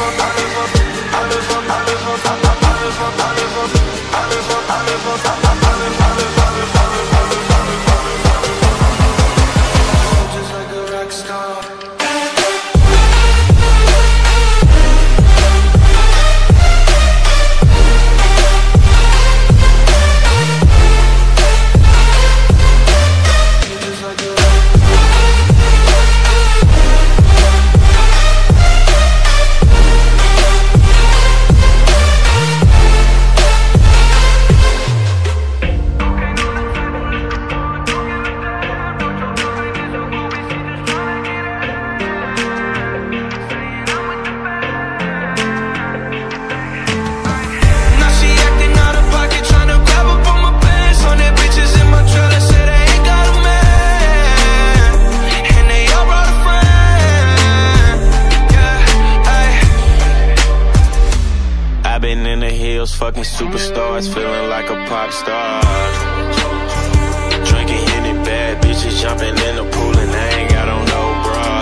I love, I love, I I. Rolling hills, fucking superstars, feeling like a pop star. Drinking any bad bitches, jumping in the pool, and I ain't got on no bra.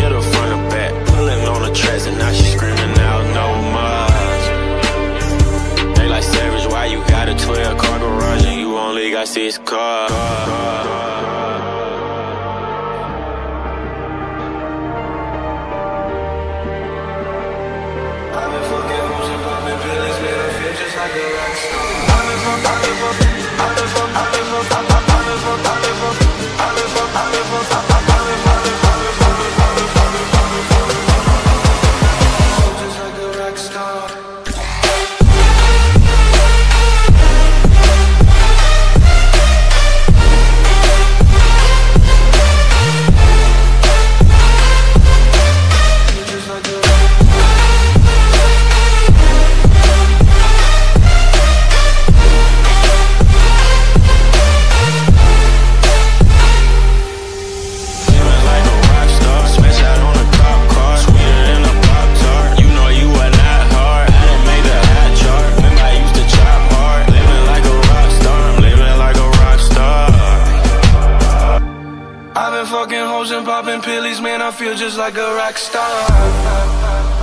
Hit her front and back, pulling on the tracks, and now she's screaming out no more. They like savage, why you got a 12 car garage and you only got six cars? popping pills, man, I feel just like a rock star.